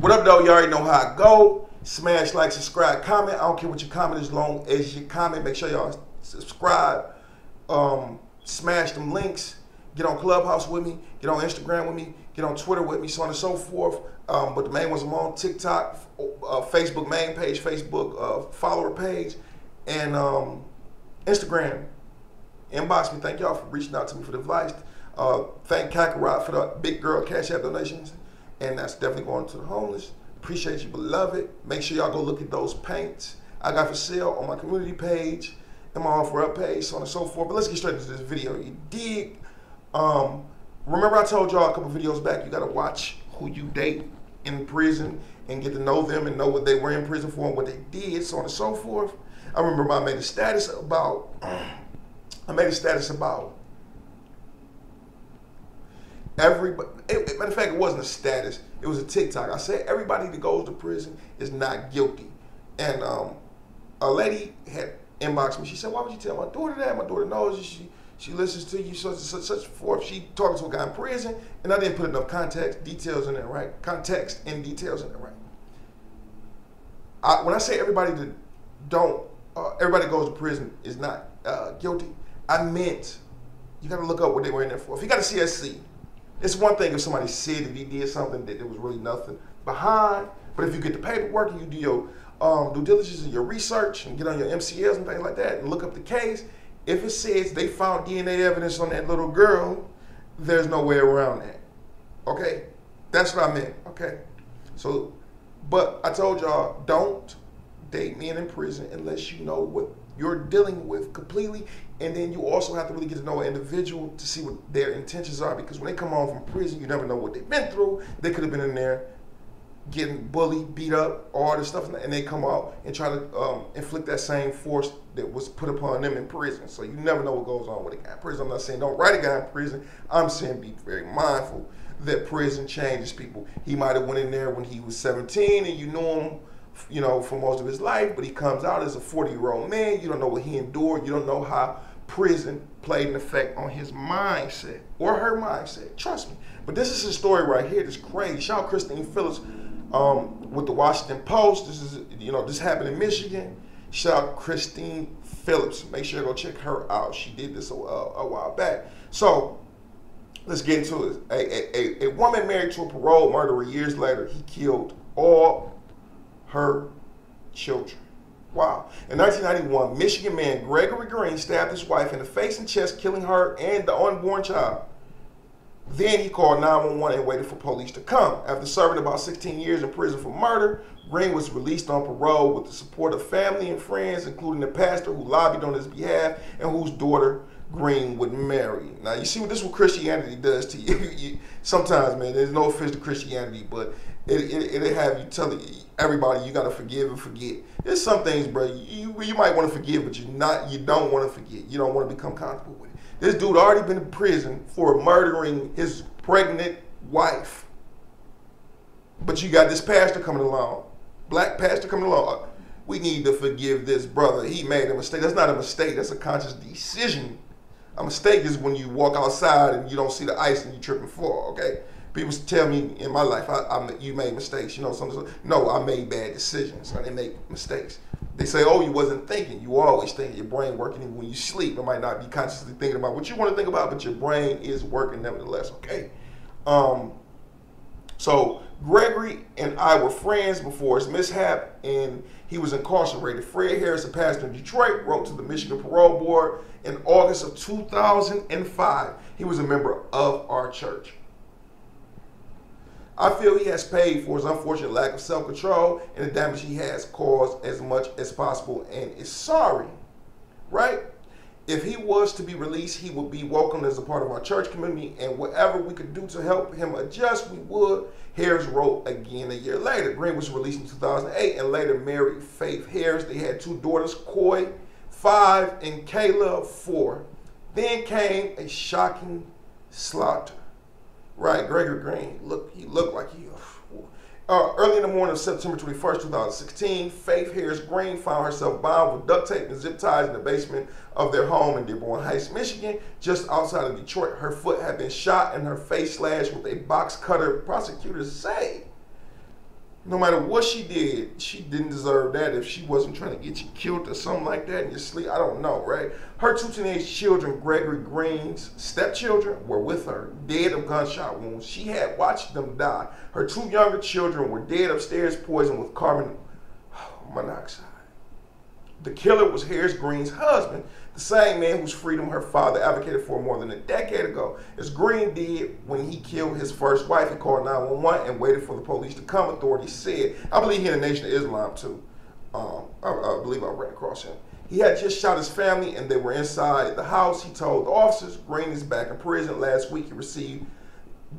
What up, though? You already know how I go. Smash like, subscribe, comment. I don't care what your comment as long as you comment. Make sure y'all subscribe. Um, smash them links. Get on Clubhouse with me. Get on Instagram with me. Get on Twitter with me, so on and so forth. Um, but the main ones I'm on TikTok, uh, Facebook main page, Facebook uh, follower page, and um, Instagram. Inbox me. Thank y'all for reaching out to me for the advice. Uh, thank Kakarot for the big girl cash app donations. And that's definitely going to the homeless. Appreciate you, beloved. Make sure y'all go look at those paints I got for sale on my community page and my offer up page, so on and so forth. But let's get straight into this video. You dig? Um, remember I told y'all a couple videos back, you gotta watch who you date in prison and get to know them and know what they were in prison for and what they did, so on and so forth. I remember I made a status about, I made a status about everybody. It, matter of fact, it wasn't a status. It was a TikTok. I said everybody that goes to prison is not guilty. And um, a lady had inboxed me. She said, "Why would you tell my daughter that? My daughter knows she she listens to you, such such such forth. She talking to a guy in prison, and I didn't put enough context details in there, right? Context and details in there, right? I, when I say everybody that don't, uh, everybody goes to prison is not uh, guilty. I meant you got to look up what they were in there for. If you got a CSC, it's one thing if somebody said that he did something that there was really nothing behind, but if you get the paperwork and you do your um, due diligence and your research and get on your MCLs and things like that and look up the case, if it says they found DNA evidence on that little girl, there's no way around that. Okay? That's what I meant. Okay? So, but I told y'all, don't date men in prison unless you know what you're dealing with completely. And then you also have to really get to know an individual to see what their intentions are because when they come home from prison, you never know what they've been through. They could have been in there getting bullied, beat up, all this stuff, and they come out and try to um, inflict that same force that was put upon them in prison. So you never know what goes on with a guy in prison. I'm not saying don't write a guy in prison. I'm saying be very mindful that prison changes people. He might have went in there when he was 17 and you knew him you know, for most of his life, but he comes out as a 40 year old man. You don't know what he endured. You don't know how prison played an effect on his mindset or her mindset. Trust me. But this is a story right here that's crazy. Shout out Kristine Phillips um, with the Washington Post. This is, you know, this happened in Michigan. Shout out Kristine Phillips. Make sure to go check her out. She did this a, a, a while back. So let's get into it. A, a, a, woman married to a parole murderer years later, he killed all her children. Wow. In 1991, Michigan man Gregory Green stabbed his wife in the face and chest, killing her and the unborn child. Then he called 911 and waited for police to come. After serving about 16 years in prison for murder, Green was released on parole with the support of family and friends, including the pastor who lobbied on his behalf and whose daughter Green would marry. Now, you see what this what Christianity does to you. Sometimes, man, there's no offense to Christianity, but it, it, it'll have you telling everybody you got to forgive and forget. There's some things, bro, you, you might want to forgive, but you're not you don't want to forget. You don't want to become comfortable with it. This dude already been in prison for murdering his pregnant wife. But you got this pastor coming along, black pastor coming along. Uh, we need to forgive this brother. He made a mistake. That's not a mistake. That's a conscious decision. A mistake is when you walk outside and you don't see the ice and you trip and fall. Okay, people tell me in my life, I, I you made mistakes. You know, something. No, I made bad decisions. I didn't make mistakes. They say, oh, you wasn't thinking. You always think your brain working even when you sleep. It might not be consciously thinking about what you want to think about, but your brain is working nevertheless. Okay. Um, so Gregory and I were friends before his mishap, and he was incarcerated. Fred Harris, a pastor in Detroit, wrote to the Michigan Parole Board in August of 2005. He was a member of our church. I feel he has paid for his unfortunate lack of self control and the damage he has caused as much as possible and is sorry. Right? If he was to be released, he would be welcomed as a part of our church community, and whatever we could do to help him adjust, we would. Harris wrote again a year later. Green was released in 2008 and later married Faith Harris. They had two daughters, Coy, five, and Kayla, four. Then came a shocking slaughter. Right, Gregory Green. Look, he looked like he. Uh, early in the morning of September 21st, 2016, Faith Harris Green found herself bound with duct tape and zip ties in the basement of their home in Dearborn Heights, Michigan, just outside of Detroit. Her foot had been shot and her face slashed with a box cutter, prosecutors say. No matter what she did, she didn't deserve that if she wasn't trying to get you killed or something like that in your sleep. I don't know, right? Her two teenage children, Gregory Green's stepchildren, were with her, dead of gunshot wounds. She had watched them die. Her two younger children were dead upstairs, poisoned with carbon monoxide. The killer was Harris Green's husband, the same man whose freedom her father advocated for more than a decade ago. As Green did when he killed his first wife, he called 911 and waited for the police to come, authorities said. I believe he in the Nation of Islam too. Um, I, I believe I ran across him. He had just shot his family and they were inside the house. He told the officers Green is back in prison. Last week he received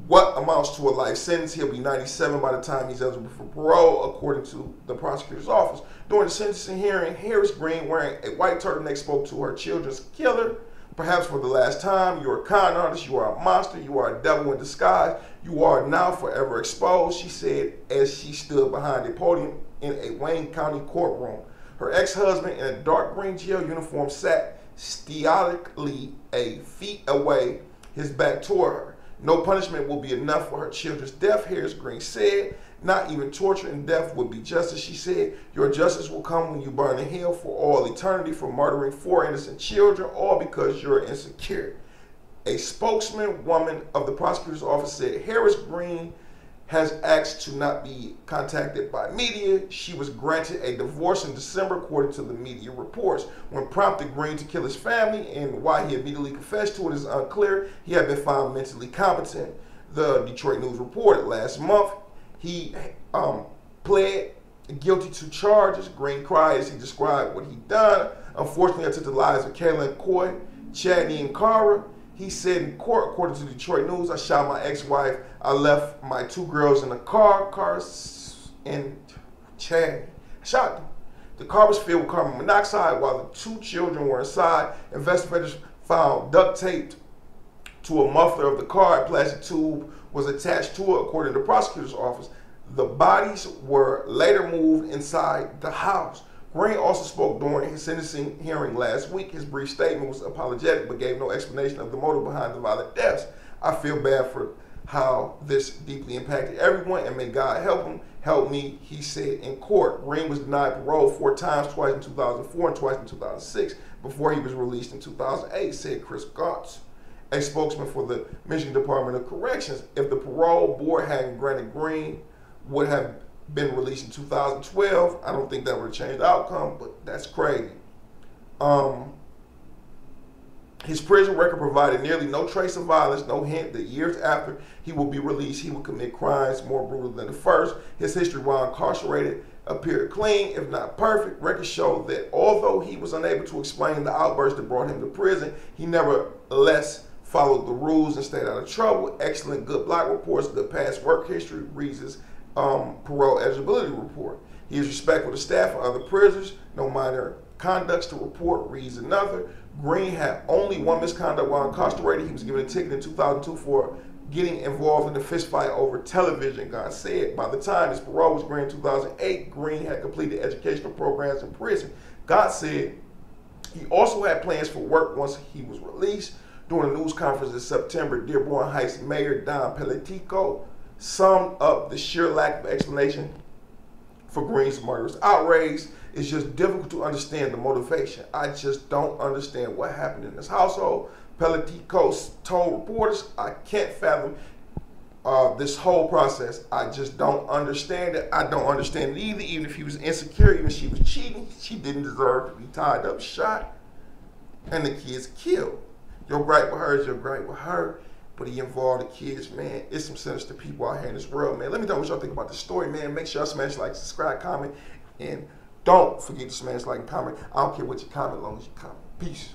what amounts to a life sentence. He'll be 97 by the time he's eligible for parole, according to the prosecutor's office. During the sentencing hearing, Harris Green, wearing a white turtleneck, spoke to her children's killer. Perhaps for the last time, you're a con artist, you are a monster, you are a devil in disguise, you are now forever exposed, she said as she stood behind a podium in a Wayne County courtroom. Her ex husband in a dark green jail uniform sat stoically a feet away, his back toward her. No punishment will be enough for her children's death, Harris Green said. Not even torture and death would be justice, she said. Your justice will come when you burn in hell for all eternity for murdering four innocent children, all because you're insecure. A spokesman woman of the prosecutor's office said Harris Green has asked to not be contacted by media. She was granted a divorce in December, according to the media reports. When prompted Green to kill his family and why he immediately confessed to it is unclear. He had been found mentally competent. The Detroit News reported last month he um, pled guilty to charges. Green cried as he described what he'd done. Unfortunately, I took the lives of Kaylin Coy, Chadney, and Cara. He said in court, according to Detroit News, I shot my ex-wife. I left my two girls in the car, cars, and Chad shot them. The car was filled with carbon monoxide while the two children were inside. Investigators found duct taped to a muffler of the car. A plastic tube was attached to it, according to the prosecutor's office. The bodies were later moved inside the house. Green also spoke during his sentencing hearing last week. His brief statement was apologetic but gave no explanation of the motive behind the violent deaths. I feel bad for how this deeply impacted everyone and may God help him. Help me, he said in court. Green was denied parole four times, twice in 2004 and twice in 2006, before he was released in 2008, said Chris Gautz a spokesman for the Michigan Department of Corrections. If the parole board hadn't granted Green would have been released in 2012, I don't think that would have changed the outcome, but that's crazy. Um, his prison record provided nearly no trace of violence, no hint that years after he will be released, he will commit crimes more brutal than the first. His history while incarcerated appeared clean, if not perfect. Records show that although he was unable to explain the outburst that brought him to prison, he nevertheless followed the rules and stayed out of trouble. Excellent, good block reports, good past work history, reads his um, parole eligibility report. He is respectful to staff and other prisoners, no minor conducts to report, reads another. Green had only one misconduct while incarcerated. He was given a ticket in 2002 for getting involved in a fistfight over television, Gautz said. By the time his parole was granted in 2008, Green had completed educational programs in prison. Gautz said he also had plans for work once he was released. During a news conference in September, Dearborn Heights Mayor Don Paletko summed up the sheer lack of explanation for Green's murderous outrage. It's just difficult to understand the motivation. I just don't understand what happened in this household. Paletko told reporters, I can't fathom uh, this whole process. I just don't understand it. I don't understand it either. Even if he was insecure, even if she was cheating, she didn't deserve to be tied up, shot, and the kids killed. Your gripe with her is your gripe with her. But he involved the kids, man. It's some sinister people out here in this world, man. Let me know what y'all think about the story, man. Make sure y'all smash like, subscribe, comment, and don't forget to smash like and comment. I don't care what you comment, long as you comment. Peace.